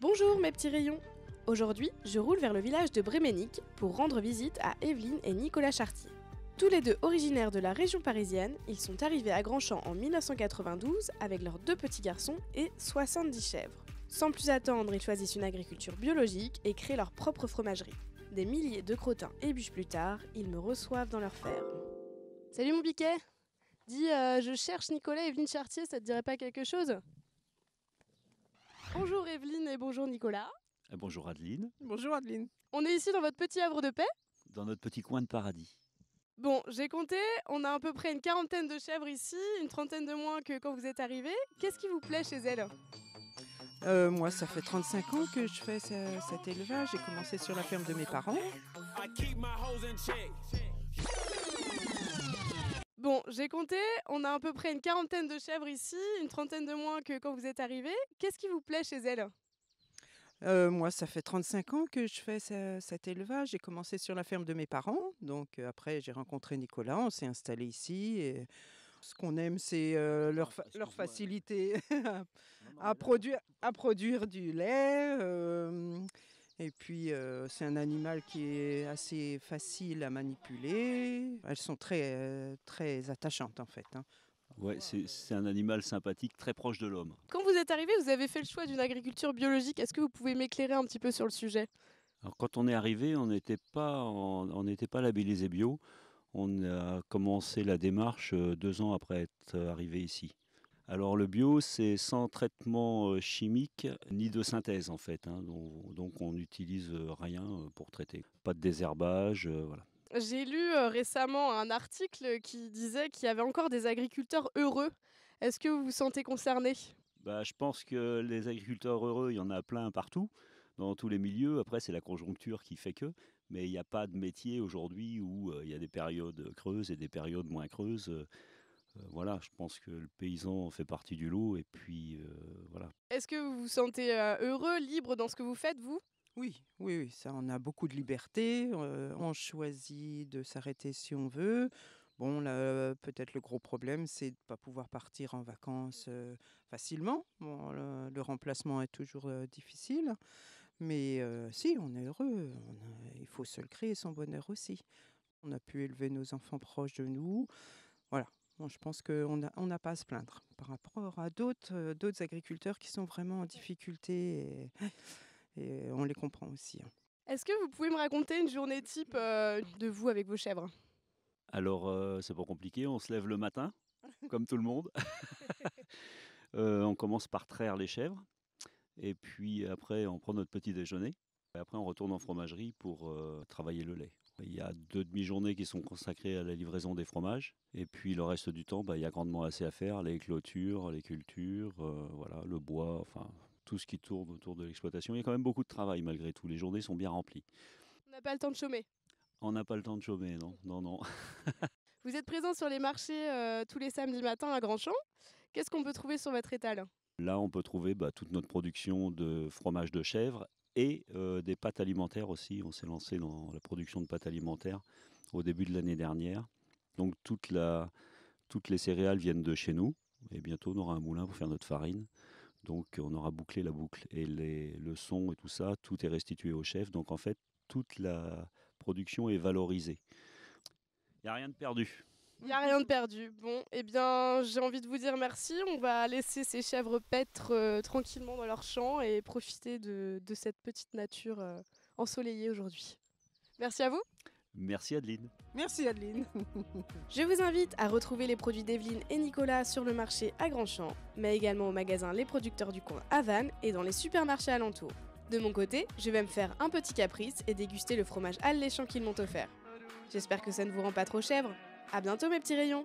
Bonjour mes petits rayons Aujourd'hui, je roule vers le village de Bréménic pour rendre visite à Evelyne et Nicolas Chartier. Tous les deux originaires de la région parisienne, ils sont arrivés à Grandchamp en 1992 avec leurs deux petits garçons et 70 chèvres. Sans plus attendre, ils choisissent une agriculture biologique et créent leur propre fromagerie. Des milliers de crottins et plus tard, ils me reçoivent dans leur ferme. Salut mon piquet Dis, euh, je cherche Nicolas et Evelyne Chartier, ça te dirait pas quelque chose? Bonjour Evelyne et bonjour Nicolas. Bonjour Adeline, Bonjour Adeline. On est ici dans votre petit havre de paix? dans notre petit coin de paradis. Bon, j'ai compté, on a à peu près une quarantaine de chèvres ici, une trentaine de moins que quand vous êtes arrivés. Qu'est-ce qui vous plaît chez elles? Euh, moi, ça fait 35 ans que je fais ce- cet élevage. J'ai commencé sur la ferme de mes parents. Bon, j'ai compté, on a à peu près une quarantaine de chèvres ici, une trentaine de moins que quand vous êtes arrivés. Qu'est-ce qui vous plaît chez elles? Euh, moi, ça fait 35 ans que je fais ce- cet élevage. J'ai commencé sur la ferme de mes parents. Donc euh, après, j'ai rencontré Nicolas. On s'est installé ici. Et ce qu'on aime, c'est euh, leur, fa- leur facilité à, à produire, à produire du lait. Et puis, euh, c'est un animal qui est assez facile à manipuler. Elles sont très, euh, très attachantes, en fait. hein. Ouais, c'est c'est un animal sympathique, très proche de l'homme. Quand vous êtes arrivés, vous avez fait le choix d'une agriculture biologique. Est-ce que vous pouvez m'éclairer un petit peu sur le sujet? Alors quand on est arrivé, on n'était pas, en- on n'était pas labellisé bio. On a commencé la démarche euh, deux ans après être arrivé ici. Alors le bio, c'est sans traitement euh, chimique ni de synthèse en fait. hein. donc, donc on n'utilise euh, rien euh, pour traiter. Pas de désherbage, euh, voilà. J'ai lu euh, récemment un article qui disait qu'il y avait encore des agriculteurs heureux. Est-ce que vous vous sentez concerné? Bah, je pense que les agriculteurs heureux, il y en a plein partout, dans tous les milieux. Après, c'est la conjoncture qui fait que. Mais il n'y a pas de métier aujourd'hui où euh, il y a des périodes creuses et des périodes moins creuses. Euh, voilà, je pense que le paysan fait partie du lot. Et puis, euh, voilà. Est-ce que vous vous sentez euh, heureux, libre dans ce que vous faites, vous? Oui, oui, oui, ça, on a beaucoup de liberté. euh, on choisit de s'arrêter si on veut. Bon, là, peut-être le gros problème, c'est de ne pas pouvoir partir en vacances euh, facilement. Bon, le, le remplacement est toujours euh, difficile. Mais euh, si, on est heureux. On a- il faut se le créer, son bonheur aussi. On a pu élever nos enfants proches de nous. Voilà. Bon, je pense qu'on n'a on n'a pas à se plaindre par rapport à d'autres euh, d'autres agriculteurs qui sont vraiment en difficulté. Et, et on les comprend aussi. hein. Est-ce que vous pouvez me raconter une journée type euh, de vous avec vos chèvres? Alors, euh, c'est pas compliqué. On se lève le matin, comme tout le monde. Euh, on commence par traire les chèvres. Et puis après, on prend notre petit déjeuner. Et après, on retourne en fromagerie pour euh, travailler le lait. Il y a deux demi-journées qui sont consacrées à la livraison des fromages. Et puis le reste du temps, bah, il y a grandement assez à faire. Les clôtures, les cultures, euh, voilà, le bois, enfin tout ce qui tourne autour de l'exploitation. Il y a quand même beaucoup de travail malgré tout. Les journées sont bien remplies. On n'a pas le temps de chômer. On n'a pas le temps de chômer, non, non, non. Vous êtes présent sur les marchés euh, tous les samedis matins à Grandchamp. Qu'est-ce qu'on peut trouver sur votre étal? Là, on peut trouver bah, toute notre production de fromage de chèvre et des pâtes alimentaires aussi. On s'est lancé dans la production de pâtes alimentaires au début de l'année dernière. Donc toutes les céréales viennent de chez nous. Et bientôt, on aura un moulin pour faire notre farine. Donc on aura bouclé la boucle. Et les, le son et tout ça, tout est restitué au chef. Donc en fait, toute la production est valorisée. Il n'y a rien de perdu. Il n'y a rien de perdu. Bon, eh bien, j'ai envie de vous dire merci. On va laisser ces chèvres paître euh, tranquillement dans leur champ et profiter de, de cette petite nature euh, ensoleillée aujourd'hui. Merci à vous. Merci Adeline. Merci Adeline. Je vous invite à retrouver les produits d'Evelyne et Nicolas sur le marché à Grandchamp, mais également au magasin Les Producteurs du Coin à Vannes et dans les supermarchés alentours. De mon côté, je vais me faire un petit caprice et déguster le fromage alléchant qu'ils m'ont offert. J'espère que ça ne vous rend pas trop chèvre. À bientôt mes petits rayons